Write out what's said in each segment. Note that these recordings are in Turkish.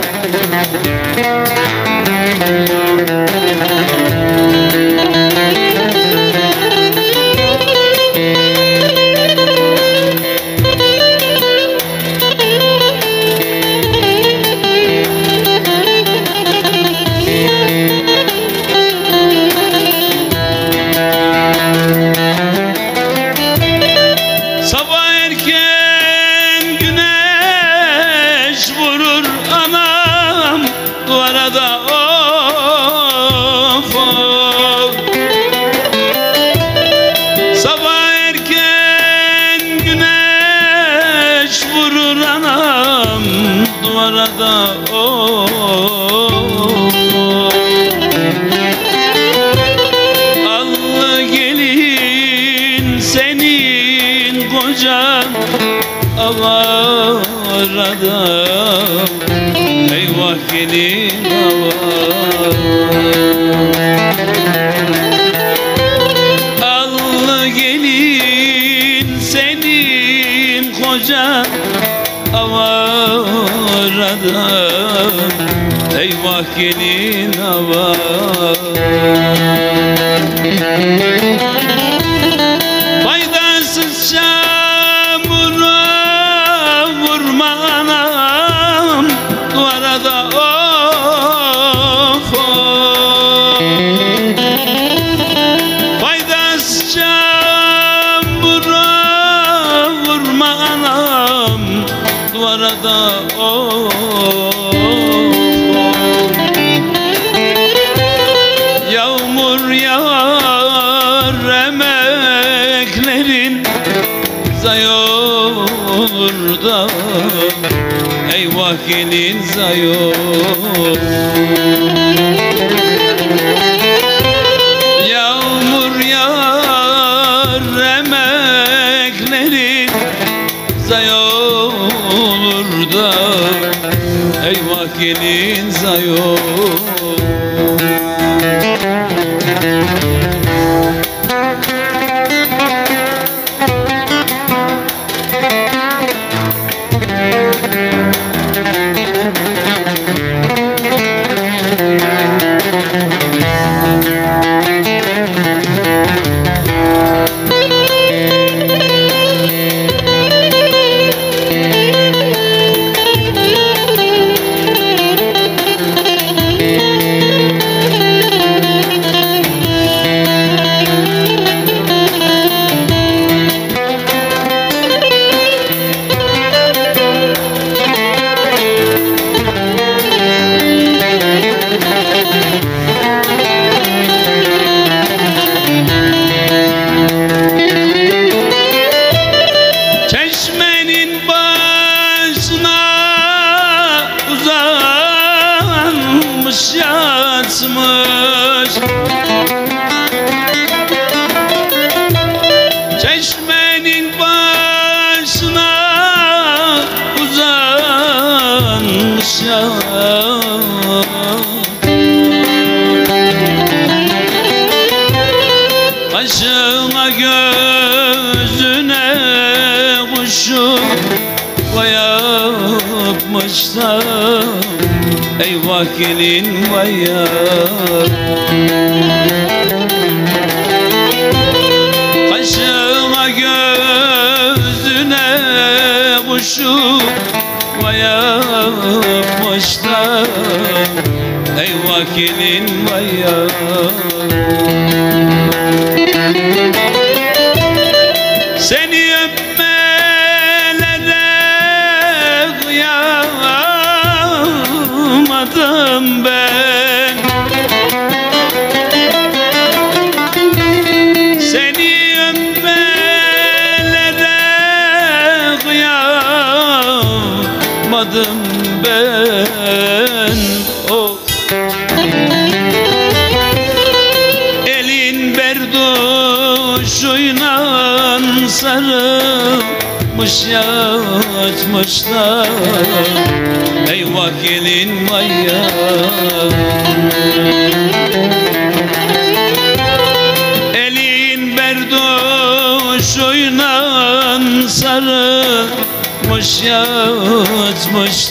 Thank you. Duvara da of of. Sabah erken güneş vurur anam duvara da of Allı gelin senin kocan avarada gelin avar Allı gelin senin kocan avarada Eyvah gelin avar Duvara da of of Yağmur yağar emeklerin Zay olur da. Eyvah gelin zay olur Yağmur yağar emeklerin Zay gelin zay yatmış Çeşmenin başına uzanmış Kaşına gözüne kuşu Eyvah gelin vaya Kaşına gözüne kuşu yapmışlar Eyvah gelin vaya Seni kıyamadım ben sarılmış yatmışlar. Eyvah gelin vay ya Elin berduşuyla sarılmış yatmışlar.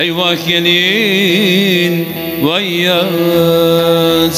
Eyvah gelin vay yasın